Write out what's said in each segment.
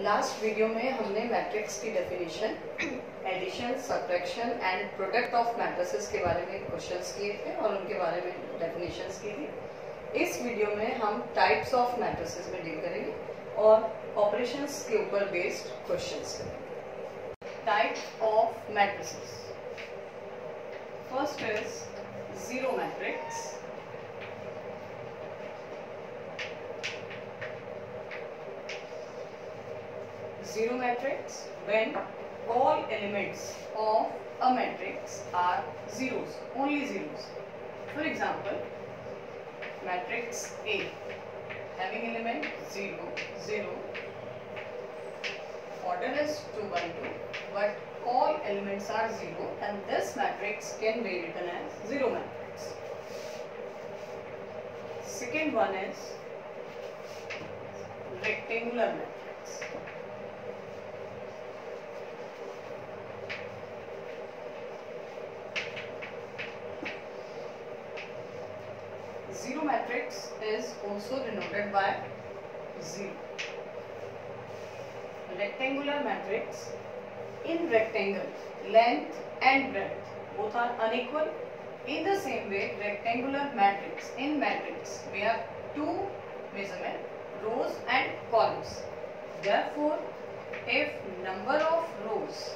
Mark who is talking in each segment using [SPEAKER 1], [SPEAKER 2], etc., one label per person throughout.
[SPEAKER 1] Last video में हमने matrix की definition addition subtraction and product of matrices के बारे में क्वेश्चंस किए थे और उनके बारे में डेफिनेशंस की थी। इस वीडियो में हम टाइप्स ऑफ़ मैट्रिसेस में डील करेंगे और ऑपरेशंस के ऊपर बेस्ड क्वेश्चंस करेंगे। Type of matrices first is zero matrix zero matrix when all elements of a matrix are zeros, only zeros. For example, matrix A having element 0, 0, order is 2 by 2, but all elements are 0 and this matrix can be written as 0 matrix. Second one is rectangular matrix. Zero matrix is also denoted by 0. Rectangular matrix in rectangle, length and breadth both are unequal. In the same way, rectangular matrix in matrix we have two measurement rows and columns. Therefore, if number of rows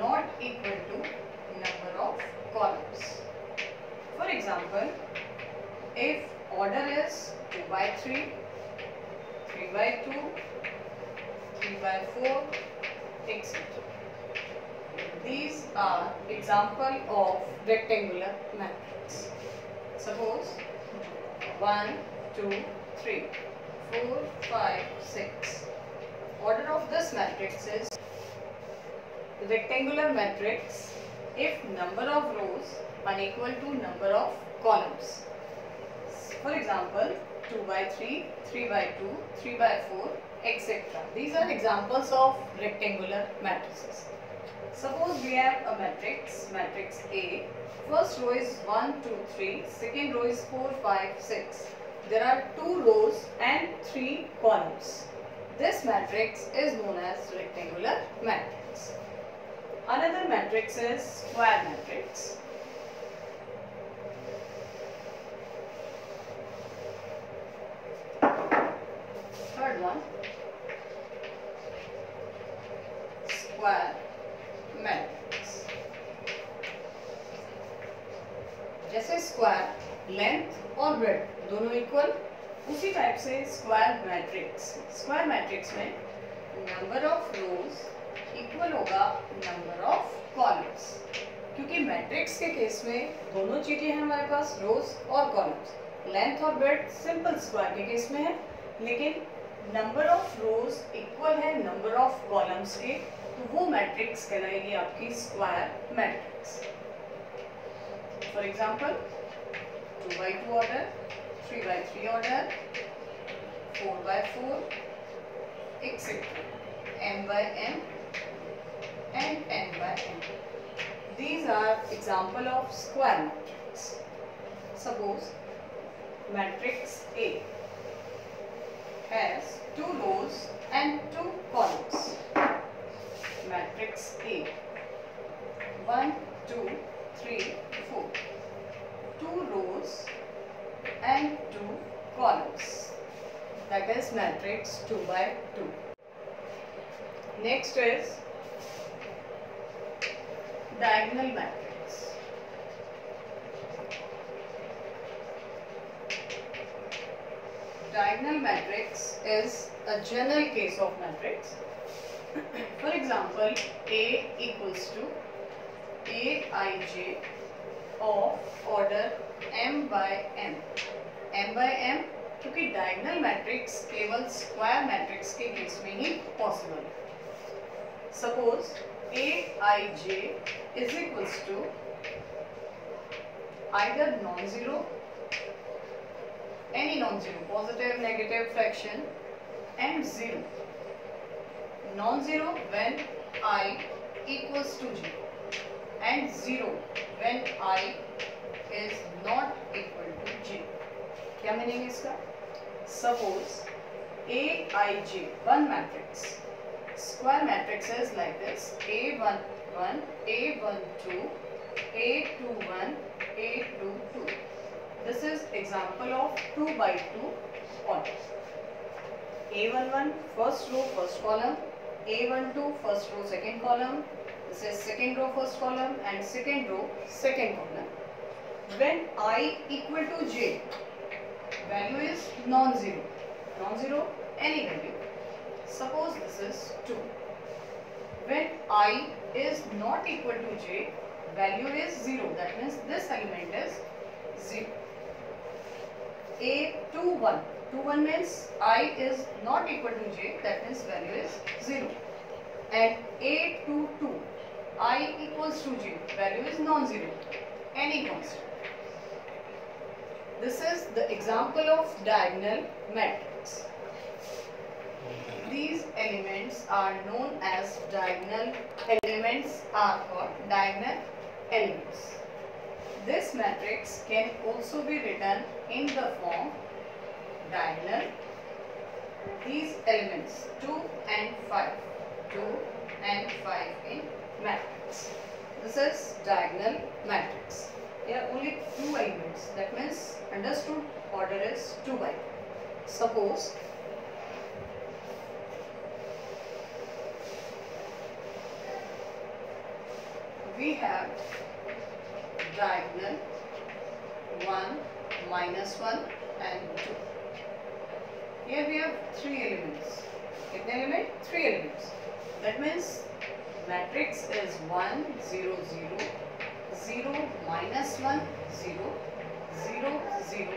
[SPEAKER 1] not equal to number of columns. For example, if order is 2 by 3, 3 by 2, 3 by 4, etc. These are example of rectangular matrix. Suppose 1, 2, 3, 4, 5, 6. Order of this matrix is rectangular matrix if number of rows unequal to number of columns. For example, 2 by 3, 3 by 2, 3 by 4, etc. These are examples of rectangular matrices. Suppose we have a matrix, matrix A. First row is 1, 2, 3. Second row is 4, 5, 6. There are 2 rows and 3 columns. This matrix is known as rectangular matrix. Another matrix is square matrix. Third one, square. Matrix. जैसे square length और breadth दोनों equal उसी type से square matrix square matrix में number of rows equal होगा number of columns क्योंकि matrix के case में दोनों चीज़ें हैं हमारे पास रोज और कॉलम्स लेंथ और ब्रेड सिंपल स्क्वायर के केस में है लेकिन नंबर ऑफ़ रोज इक्वल है नंबर ऑफ़ कॉलम्स के तो वो मैट्रिक्स कहलाएगी आपकी square matrix for example 2 by 2 order 3 by 3 order 4 by 4 etc m by m and n by n these are example of square matrix suppose matrix A has two rows and two columns. Matrix A. 1, 2, 3, 4. Two rows and two columns. That is matrix 2 by 2. Next is diagonal matrix. Diagonal matrix is a general case of matrix. For example, A equals to Aij of order m by m. m by m क्योंकि diagonal matrix केवल square matrix के case में ही possible है suppose A I J is equals to either non zero any non-zero, positive, negative fraction and 0. Non-zero when i equals to 0 and 0 when i is not equal to 0. क्या meaning इसका suppose aij one matrix square matrix is like this a1 1 a1 2 a2 1 a2 2 this is example of 2 by 2 order a11 first row first column. A12 first row second column. This is second row first column and second row second column. When i equal to j value is non-zero. Non-zero any value. Suppose this is 2 when i is not equal to j value is 0 that means this element is 0 a 2 1 2 1 means i is not equal to j that means value is 0 and a 2 2 i equals to j value is non-zero any constant this is the example of diagonal matrix. These elements are known as diagonal elements are called diagonal elements. This matrix can also be written in the form diagonal. These elements 2 and 5, 2 and 5 in matrix. This is diagonal matrix. There are only two elements. That means understood order is 2 by 2. Suppose we have diagonal 1, minus 1 and 2. Here we have three elements. Kitne element? Three elements. That means matrix is 1, 0, 0, 0, minus 1, 0, 0, 0,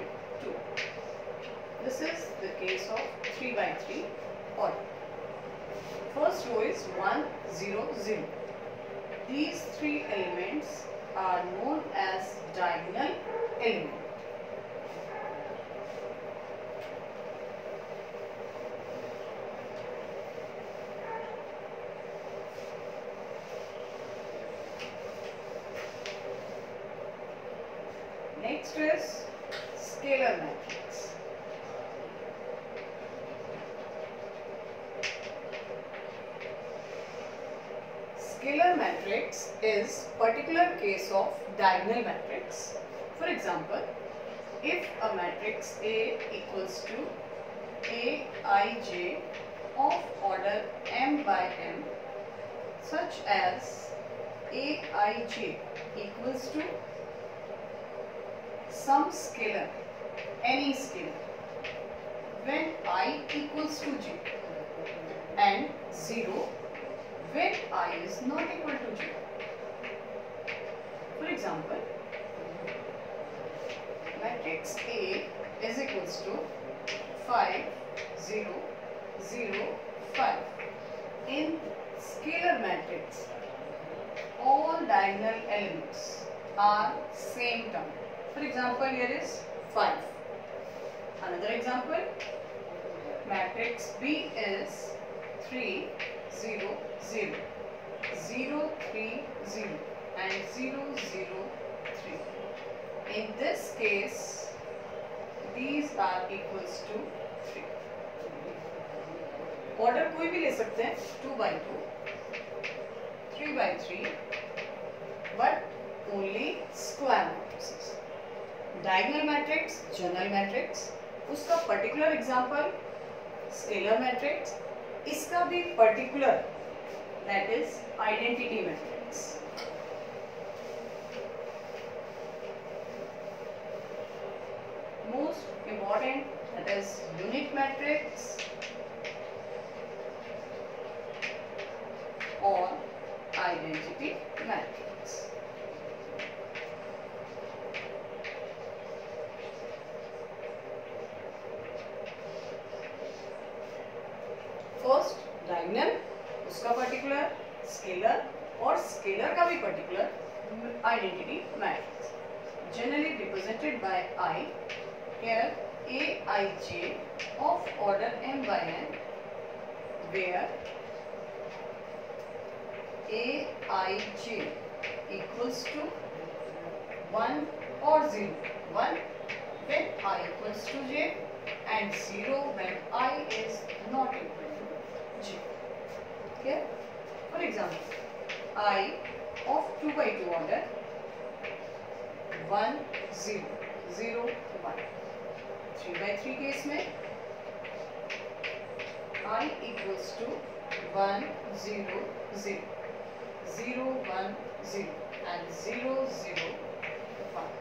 [SPEAKER 1] 2. This is the case of 3 by 3 order. First row is 1, 0, 0. These three elements are known as diagonal element. Next is scalar matrix. Scalar matrix is particular case of diagonal matrix. For example, if a matrix A equals to Aij of order m by m such as Aij equals to some scalar, any scalar, when i equals to j and 0 when i is not equal to j. For example, matrix A is equals to 5, 0, 0, 5. In scalar matrix, all diagonal elements are same term. For example, here is 5. Another example, matrix B is 3, 0, 0, 0, 3, 0 and 0, 0, 3. In this case, these are equals to 3. Order कोई भी ले सकते हैं 2 by 2, 3 by 3, but only square matrices. Diagonal matrix general matrix उसका particular example scalar matrix इसका भी particular that is identity matrix most important that is unit matrix और identity matrix one zero zero one three by three के इसमें I equals to one zero zero zero one zero and zero zero one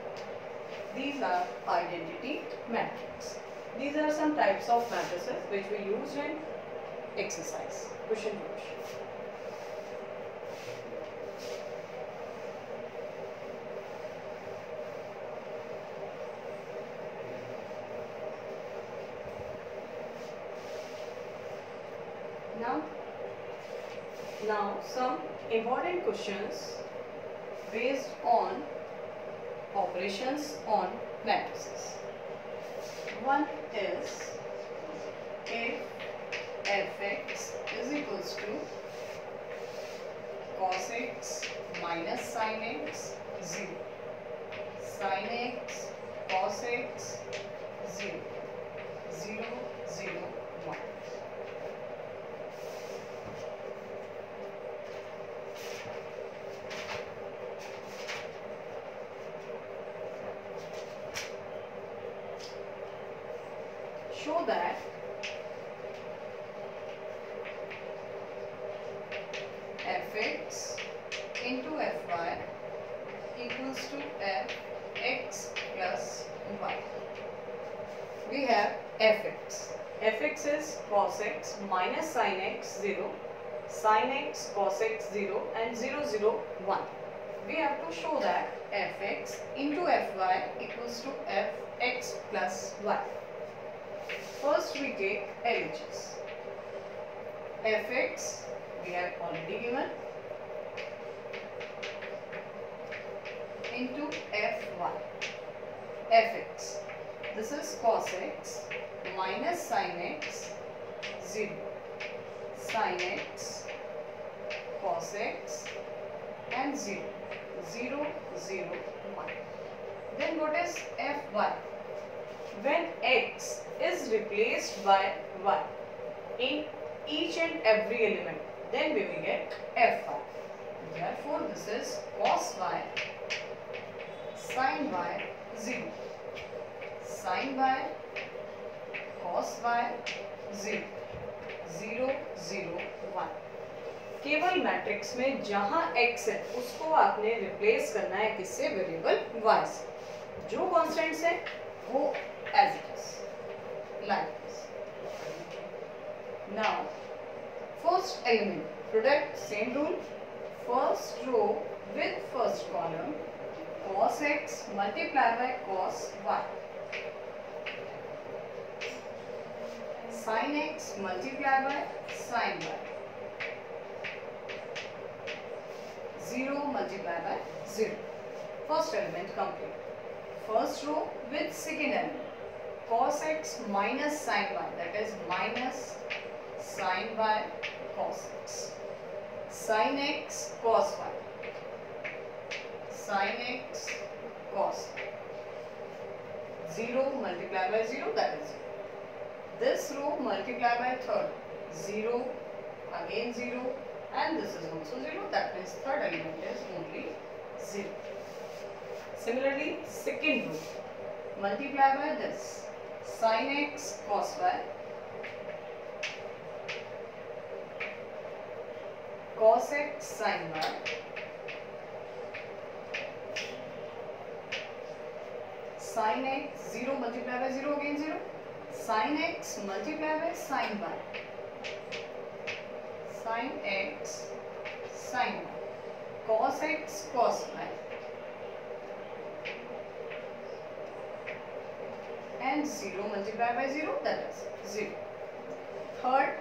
[SPEAKER 1] these are identity matrix these are some types of matrices which we use in exercise question question questions based on operations on matrices. One is if fx is equals to cos x minus sin x 0 sin x cos x 0 0 0 1 show that fx into fy equals to fx plus y. We have fx. fx is cos x minus sin x 0, sin x cos x 0 and 0 0 1. We have to show that fx into fy equals to fx plus y. First we take LHS. fx we have already given into fy. fx this is cos x minus sin x 0 sin x cos x and 0 0 0 1. Then what is fy? when x is replaced by y in each and every element then we will get fy. Therefore this is cos y sin y 0 sin y cos y 0 0 0 1 केवल matrix में जहाँ x है उसको आपने replace करना है किससे variable y से जो कॉन्स्टेंट है, वो as it is like now first element product same rule first row with first column cos x multiply by cos y. Sin x multiply by sin y. Zero multiply by zero first element complete first row with second element cos x minus sin y. That is minus sin y cos x. Sin x cos y. Sin x cos 0 multiplied by 0 that is 0 this row multiplied by third. 0 again 0 and this is also 0 that means third element is only 0 Similarly, second row, multiply by this, sin x cos y, cos x sin y, sin x 0 multiply by 0 again 0, sin x multiply by sin y, sin x sin y, cos x cos y. and 0 multiplied by 0 that is 0. Third,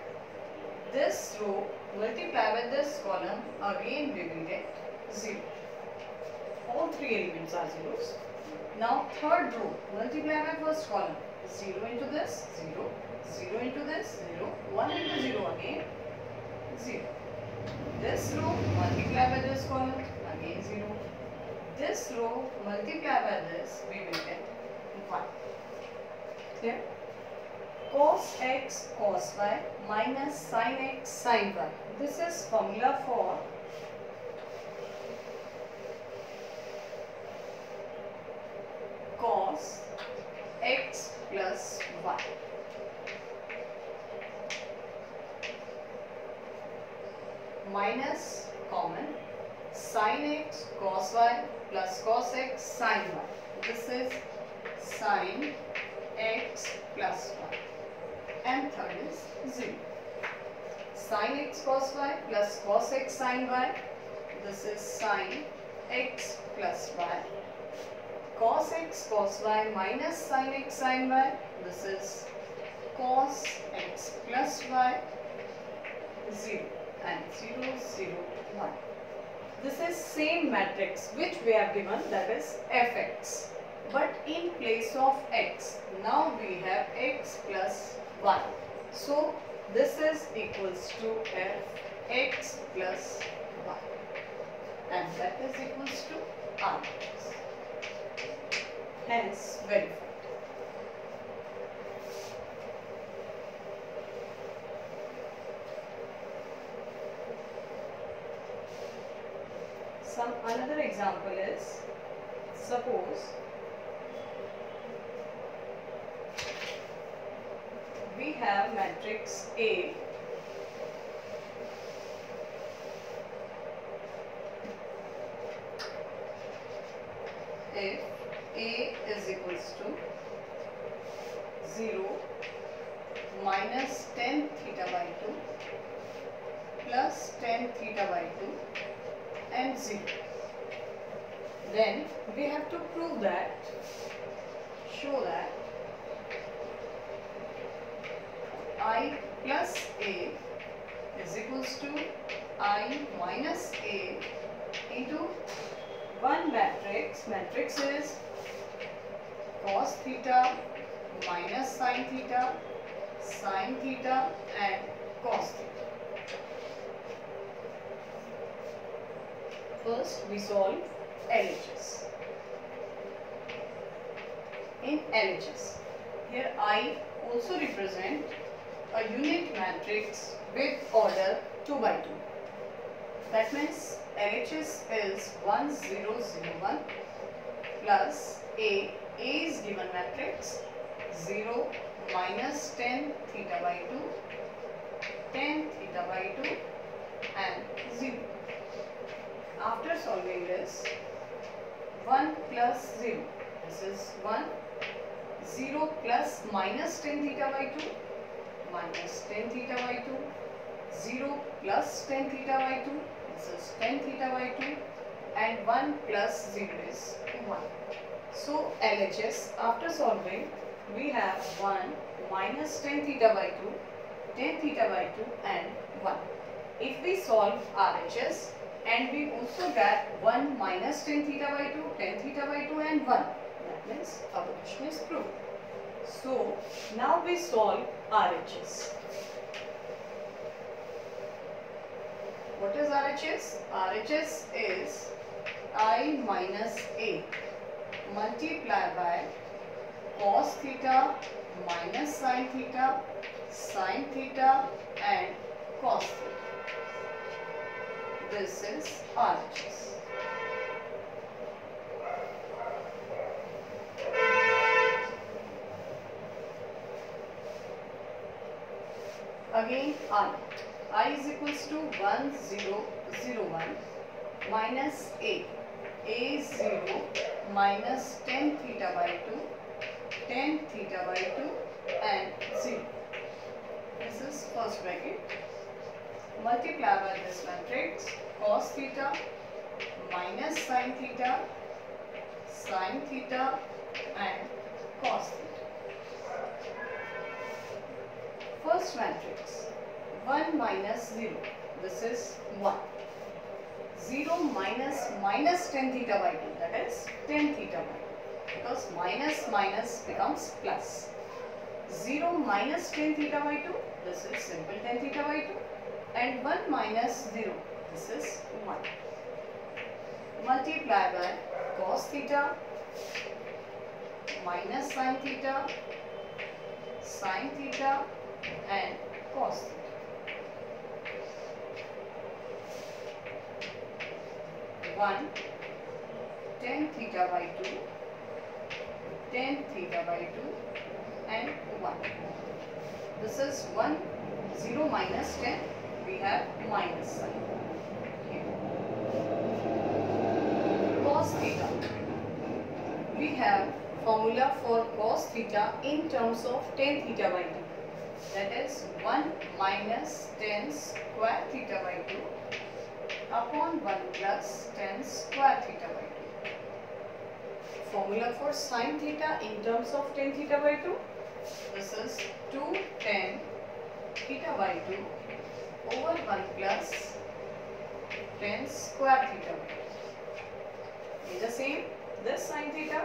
[SPEAKER 1] this row multiplied by this column again we will get 0. All three elements are zeros. Now third row multiplied by first column 0 into this 0, 0 into this 0, 1 into 0 again 0. This row multiplied by this column again 0. This row multiplied by this we will get 1. Clear? cos x cos y minus sin x sin y. This is formula for sin x plus y. Cos x cos y minus sin x sin y. This is cos x plus y 0 and 0 0 1. This is same matrix which we have given that is fx. But in place of x, now we have x plus 1. So this is equals to f x plus 1 and that is equals to r. Hence verified. Some another example is suppose we have matrix A if A is equals to 0 minus tan theta by 2 plus tan theta by 2 and 0. Then we have to prove that, show that i plus a is equals to i minus a into one matrix. Matrix is cos theta minus sin theta, sin theta and cos theta. First we solve LHS. In LHS, here I also represent a unit matrix with order 2 by 2. That means LHS is 1001 plus A. A is given matrix 0 minus tan theta by 2, tan theta by 2 and 0. After solving this, 1 plus 0, this is 1, 0 plus minus tan theta by 2, minus tan theta by 2, 0 plus tan theta by 2, this is tan theta by 2 and 1 plus 0 is 1. So LHS after solving we have 1 minus tan theta by 2, tan theta by 2 and 1. If we solve RHS and we also get 1 minus tan theta by 2, tan theta by 2 and 1. That means our question is proved. So now we solve RHS. What is RHS? RHS is I minus A multiplied by cos theta minus sin theta, sin theta and cos theta. This is RHS. Again I. I is equals to 1001 minus A. A is 0 minus tan theta by 2, tan theta by 2 and 0. This is first bracket. Multiply by this matrix cos theta minus sin theta, sin theta and cos theta. First matrix 1 minus 0. This is 1. 0 minus minus tan theta by 2 that is tan theta by 2 because minus minus becomes plus. 0 minus tan theta by 2 this is simple tan theta by 2 and 1 minus 0 this is 1. Multiply by cos theta minus sin theta sine theta and cos theta. One tan theta by two, tan theta by two, and one. This is 1 0 ten. We have minus sign. Cos theta. We have formula for cos theta in terms of tan theta by 2 that is 1 minus tan square theta by 2 upon 1 plus tan square theta by 2. Formula for sine theta in terms of tan theta by 2 this is 2 tan theta by 2 over 1 plus tan square theta by 2. Is the same this sine theta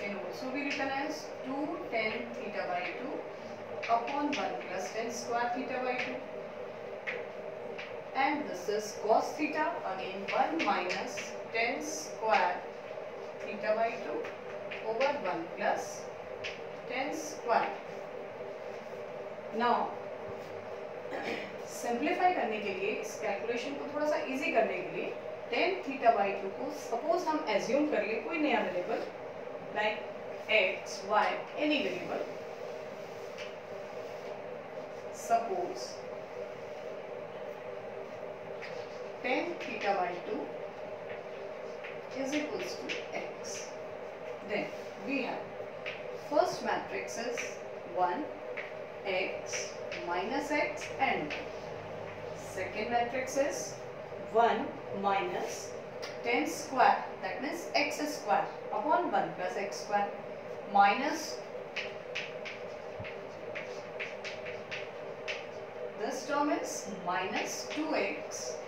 [SPEAKER 1] can also be written as 2 tan theta by 2 upon 1 plus tan square theta by 2 and this is cos theta again 1 minus 10 square theta by 2 over 1 plus 10 square. Now simplify करने के लिए, इस calculation को थोड़ा सा easy करने के लिए टेन थीटा बाई टू को सपोज़ हम एज्यूम कर ले, कोई नया variable like X Y any variable suppose tan theta by 2 is equals to x. Then we have first matrix is 1, x, minus x and second matrix is 1 minus tan square that means x square upon 1 plus x square minus this term is minus 2x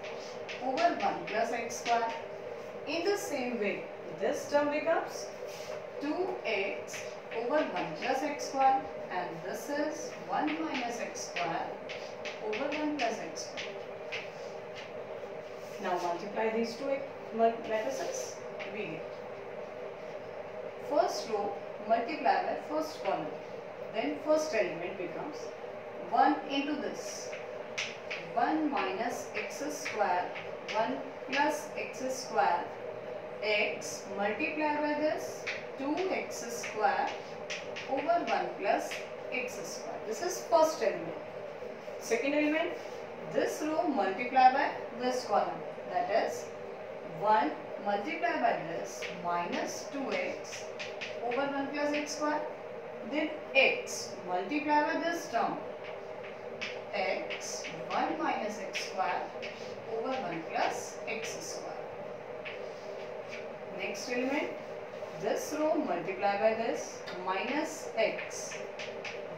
[SPEAKER 1] over 1 plus x square. In the same way, this term becomes 2x over 1 plus x square and this is 1 minus x square over 1 plus x square. Now multiply these two matrices, we get first row multiply by first column then first element becomes 1 into this 1 minus x square 1 plus x square x multiply by this 2x square over 1 plus x square this is first element second element this row multiply by this column that is 1 multiply by this minus 2x over 1 plus x square. Then x multiply by this term Next element this row multiply by this minus x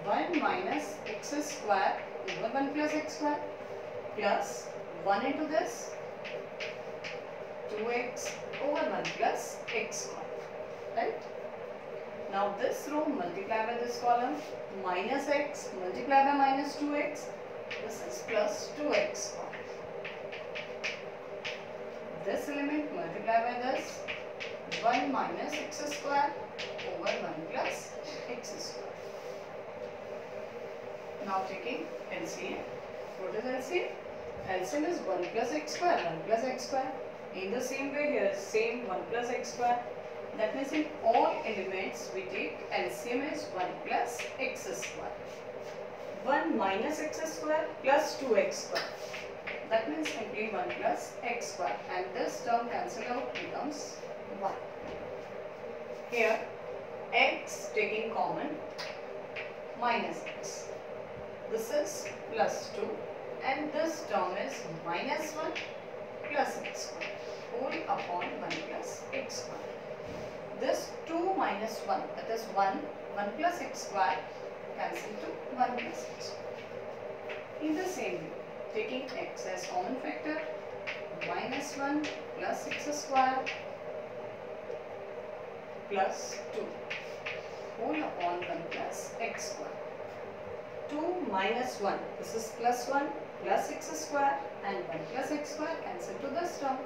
[SPEAKER 1] 1 minus x square over 1 plus x square plus 1 into this 2x over 1 plus x square. Right? Now this row multiply by this column minus x multiply by minus 2x. This is plus 2x square. This element multiply by this 1 minus x square over 1 plus x square. Now taking LCM. What is LCM? LCM is 1 plus x square, 1 plus x square. In the same way here, same 1 plus x square. That means in all elements we take LCM is 1 plus x square. 1 minus x square plus 2x square. That means simply 1 plus x square and this term cancel out becomes 1. Here x taking common minus x. This is plus 2 and this term is minus 1 plus x square whole upon 1 plus x square. This 2 minus 1 that is 1 1 plus x square cancel to 1 plus x square. In the same way taking x as common factor minus 1 plus x square plus 2 whole upon 1 plus x square. 2 minus 1 this is plus 1 plus x square and 1 plus x square cancel to this term.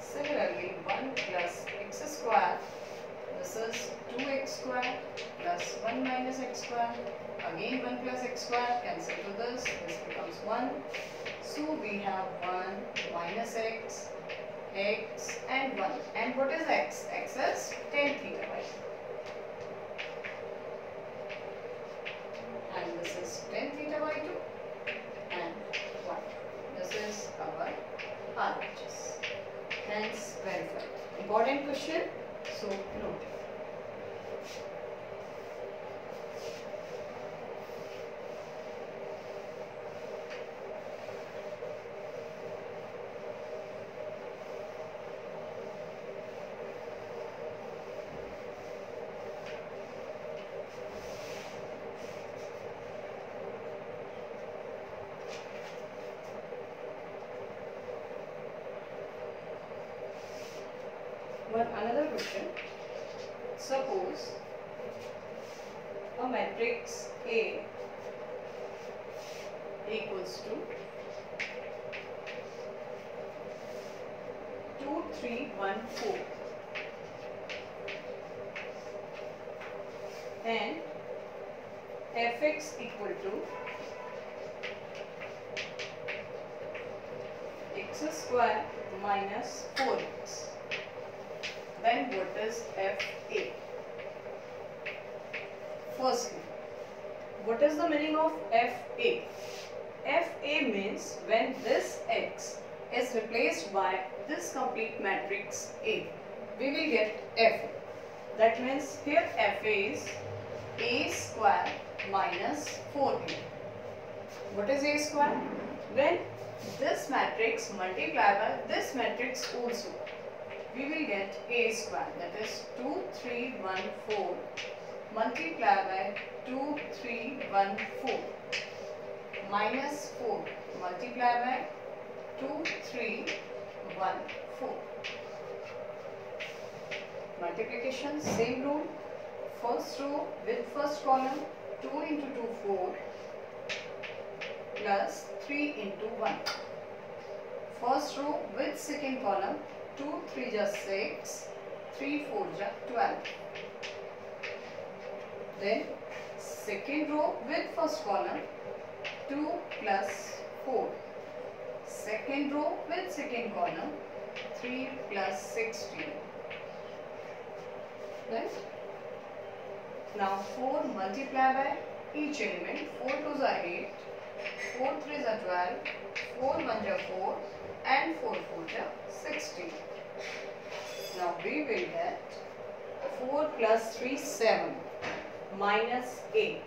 [SPEAKER 1] Similarly 1 plus x square this is 2x square plus 1 minus x square. Again 1 plus x square cancel to this. This becomes 1. So we have 1 minus x, x and 1. And what is x? x is tan theta by And this is tan theta by 2 and 1. This is our RHS. Hence verified. Important question. So note One another question. Suppose a matrix A equals to 2, 3, 1, 4 and fx equal to x square minus 4x then what is FA? Firstly, what is the meaning of FA? FA means when this X is replaced by this complete matrix A, we will get FA. That means here FA is A square minus 4A. What is A square? When this matrix multiply by this matrix also we will get a square that is 2 3 1 4 multiply by 2 3 1 4 minus 4 multiply by 2 3 1 4 multiplication same rule. First row with first column 2 into 2 4 plus 3 into 1 first row with second column 2 3 just 6 3 4 just 12 then second row with first column 2 4. Second row with second column 3 plus 16 right? Now 4 multiply by each element. 4 2 are 8 4 3 are 12 4 1 are 4 and 4 4 16. Now we will get 4 plus 3 7 minus 8.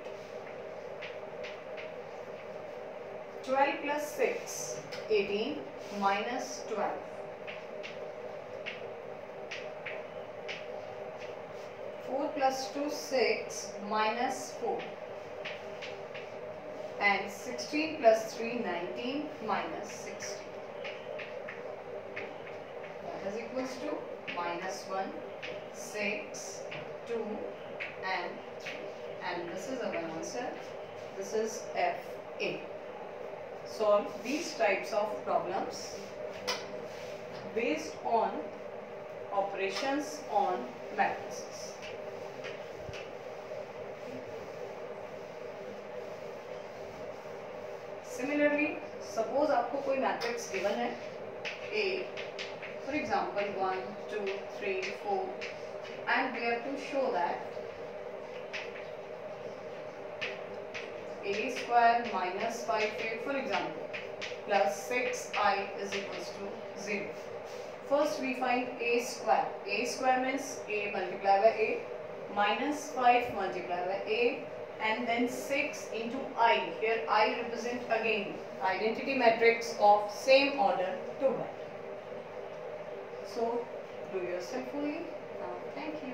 [SPEAKER 1] 12 plus 6 18 minus 12. 4 plus 2 6 minus 4 and 16 plus 3 19 minus 16 is equals to minus 1, 6, 2 and 3. And this is our answer. This is FA. Solve these types of problems based on operations on matrices. Similarly, suppose आपको कोई matrix given है A for example, 1, 2, 3, 4 and we have to show that a square minus 5a for example plus 6i is equals to 0. First we find a square. a square means a multiplied by a minus 5 multiplied by a and then 6 into i. Here i represent again identity matrix of same order 2 by. So do yourself fully. Uh, thank you.